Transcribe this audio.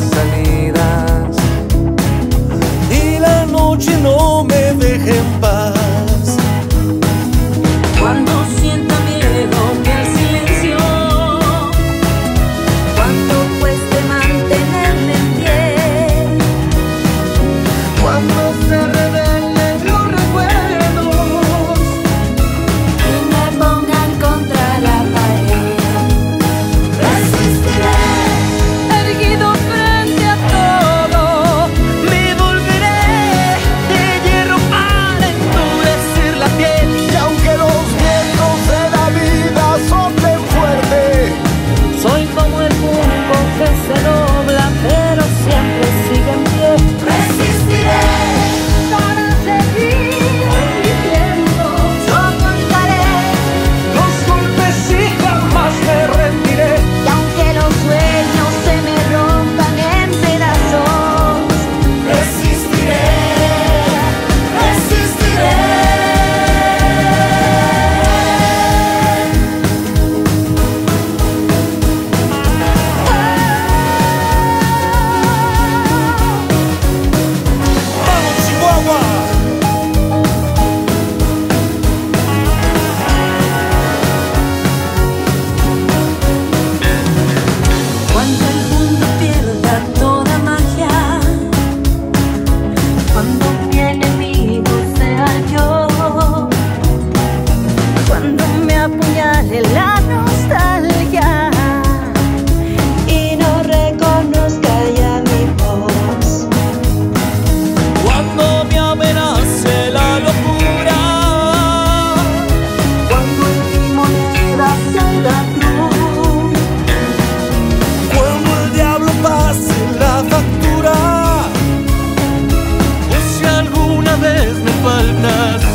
salir. de la nostalgia y no reconozca ya mi voz. Cuando me amenace la locura, cuando en mi moneda salga cruz, cuando el diablo pase la factura, o si alguna vez me faltas.